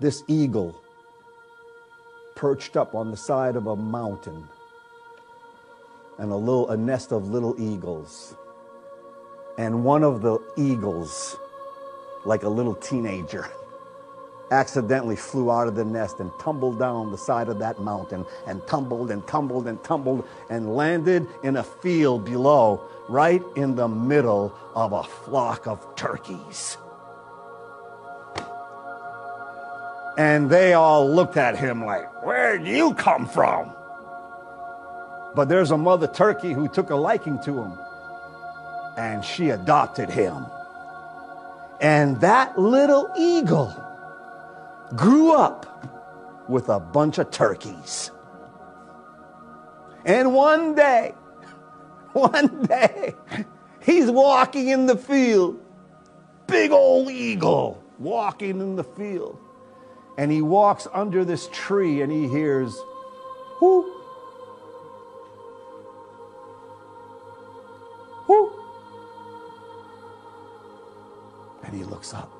this eagle perched up on the side of a mountain and a little a nest of little eagles. And one of the eagles like a little teenager accidentally flew out of the nest and tumbled down the side of that mountain and tumbled and tumbled and tumbled and landed in a field below right in the middle of a flock of turkeys And they all looked at him like, Where'd you come from? But there's a mother turkey who took a liking to him, and she adopted him. And that little eagle grew up with a bunch of turkeys. And one day, one day, he's walking in the field, big old eagle walking in the field and he walks under this tree and he hears, whoo, whoo. And he looks up,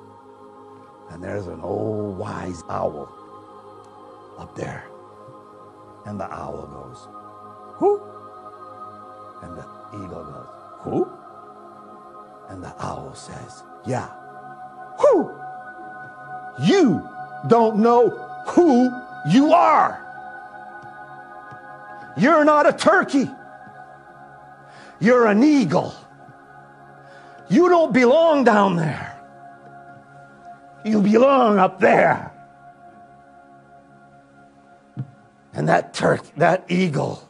and there's an old wise owl up there. And the owl goes, whoo. And the eagle goes, whoo. And the owl says, yeah, whoo. You don't know who you are. You're not a turkey. You're an eagle. You don't belong down there. You belong up there. And that turk, that eagle,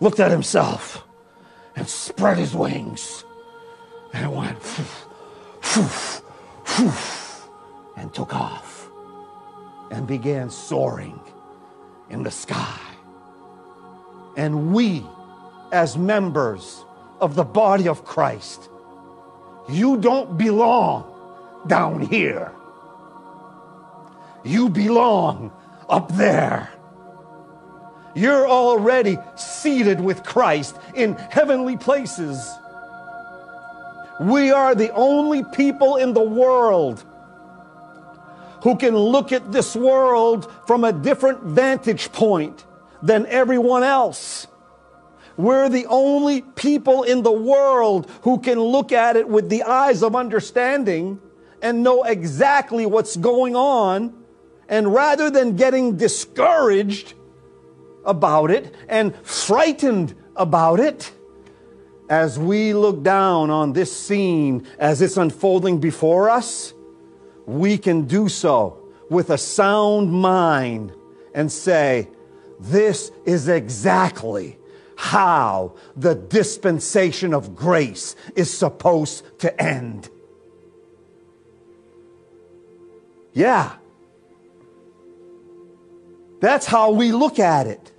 looked at himself and spread his wings and went, poof, poof, poof, and took off and began soaring in the sky. And we, as members of the body of Christ, you don't belong down here. You belong up there. You're already seated with Christ in heavenly places. We are the only people in the world who can look at this world from a different vantage point than everyone else. We're the only people in the world who can look at it with the eyes of understanding and know exactly what's going on. And rather than getting discouraged about it and frightened about it, as we look down on this scene as it's unfolding before us, we can do so with a sound mind and say, this is exactly how the dispensation of grace is supposed to end. Yeah. That's how we look at it.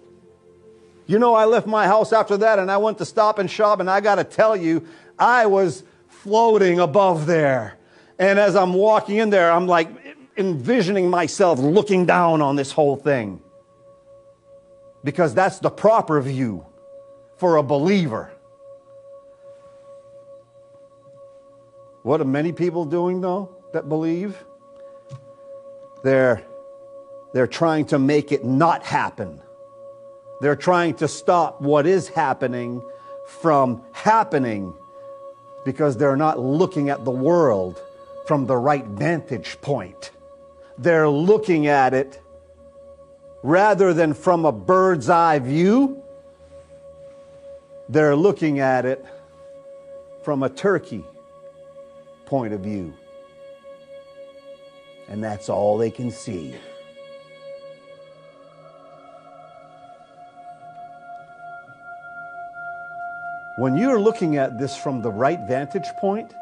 You know, I left my house after that and I went to stop and shop, and I got to tell you, I was floating above there. And as I'm walking in there, I'm like envisioning myself looking down on this whole thing. Because that's the proper view for a believer. What are many people doing though that believe? They're, they're trying to make it not happen. They're trying to stop what is happening from happening because they're not looking at the world from the right vantage point. They're looking at it rather than from a bird's eye view, they're looking at it from a turkey point of view. And that's all they can see. When you're looking at this from the right vantage point,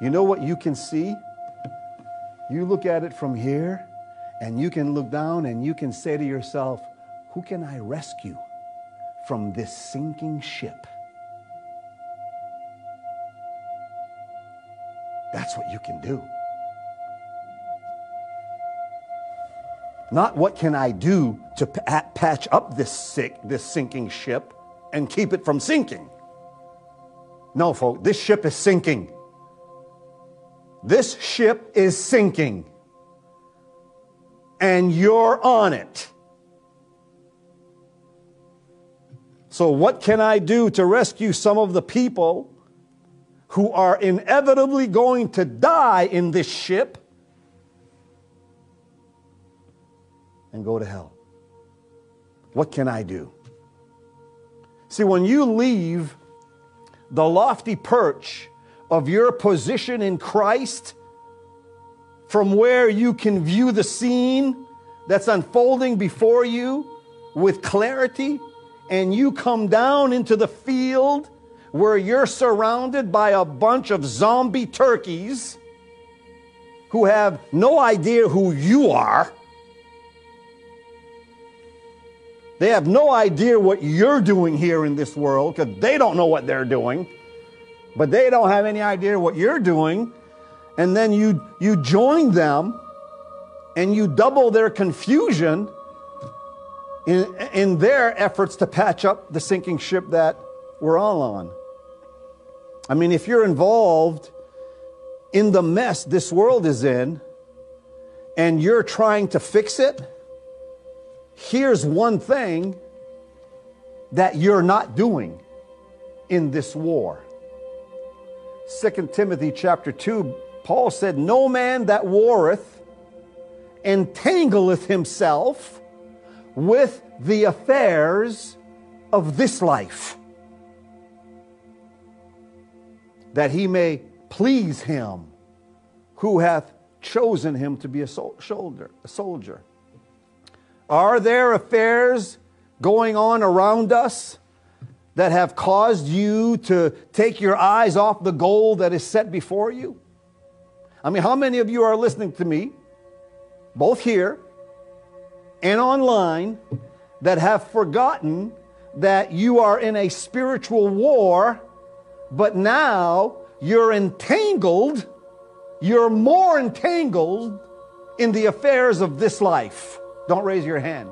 you know what you can see? You look at it from here, and you can look down and you can say to yourself, Who can I rescue from this sinking ship? That's what you can do. Not what can I do to patch up this sick, this sinking ship and keep it from sinking. No, folks, this ship is sinking. This ship is sinking. and you're on it. So, what can I do to rescue some of the people who are inevitably going to die in this ship and go to hell? What can I do? See, when you leave the lofty perch of your position in Christ, from where you can view the scene that's unfolding before you with clarity, and you come down into the field where you're surrounded by a bunch of zombie turkeys who have no idea who you are. They have no idea what you're doing here in this world because they don't know what they're doing. But they don't have any idea what you're doing. And then you, you join them and you double their confusion in, in their efforts to patch up the sinking ship that we're all on. I mean, if you're involved in the mess this world is in and you're trying to fix it, here's one thing that you're not doing in this war. 2 Timothy chapter 2, Paul said, No man that warreth entangleth himself with the affairs of this life, that he may please him who hath chosen him to be a soldier, a soldier. Are there affairs going on around us that have caused you to take your eyes off the goal that is set before you? I mean, how many of you are listening to me, both here and online, that have forgotten that you are in a spiritual war, but now you're entangled, you're more entangled in the affairs of this life? Don't raise your hand.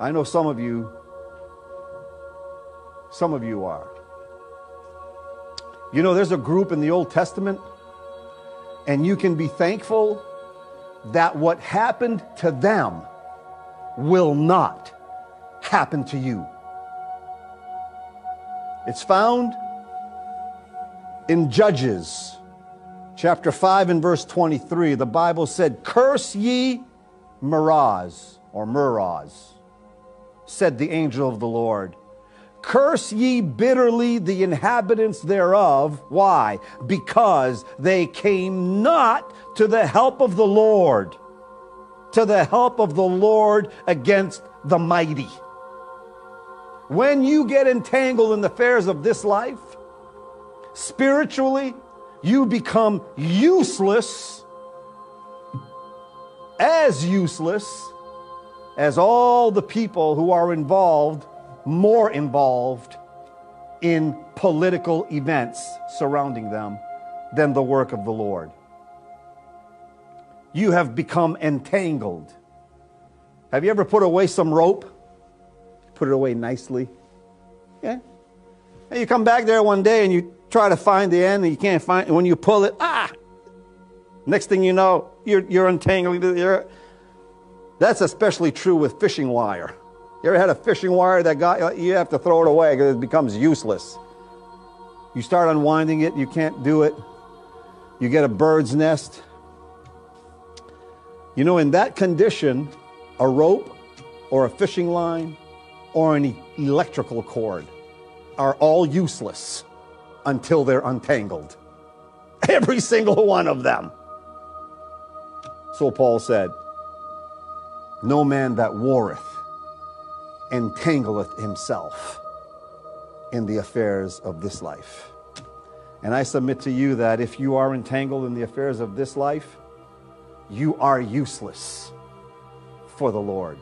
I know some of you, some of you are. You know, there's a group in the Old Testament, and you can be thankful that what happened to them will not happen to you. It's found in Judges chapter 5 and verse 23, the Bible said, Curse ye Meroz, or Meroz, said the angel of the Lord. Curse ye bitterly the inhabitants thereof. Why? Because they came not to the help of the Lord, to the help of the Lord against the mighty. When you get entangled in the affairs of this life, spiritually, you become useless, as useless as all the people who are involved, more involved in political events surrounding them than the work of the Lord. You have become entangled. Have you ever put away some rope? Put it away nicely. Yeah. And you come back there one day and you try to find the end and you can't find it. And when you pull it, ah! Next thing you know, you're, you're untangling. You're, that's especially true with fishing wire. You ever had a fishing wire that got uh, you have to throw it away because it becomes useless. You start unwinding it, you can't do it. You get a bird's nest. You know, in that condition, a rope or a fishing line or an electrical cord are all useless until they're untangled. Every single one of them. So Paul said, No man that warreth entangleth himself in the affairs of this life. And I submit to you that if you are entangled in the affairs of this life, you are useless for the Lord.